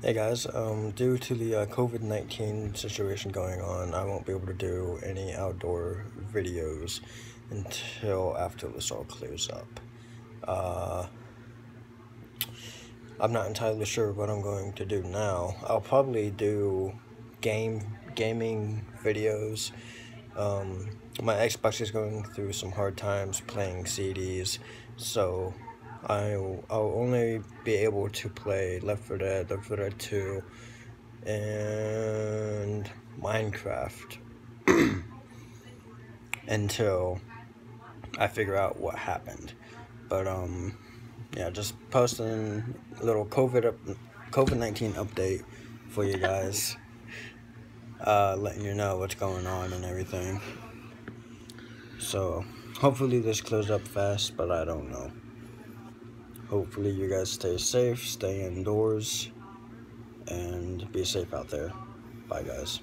Hey guys, um, due to the uh, COVID-19 situation going on, I won't be able to do any outdoor videos until after this all clears up. Uh, I'm not entirely sure what I'm going to do now. I'll probably do game gaming videos. Um, my Xbox is going through some hard times playing CDs, so I'll, I'll only be able to play Left 4 Dead, Left 4 Dead 2, and Minecraft until I figure out what happened. But, um, yeah, just posting a little COVID up, COVID-19 update for you guys. Uh, letting you know what's going on and everything. So, hopefully this closes up fast, but I don't know. Hopefully you guys stay safe, stay indoors, and be safe out there. Bye, guys.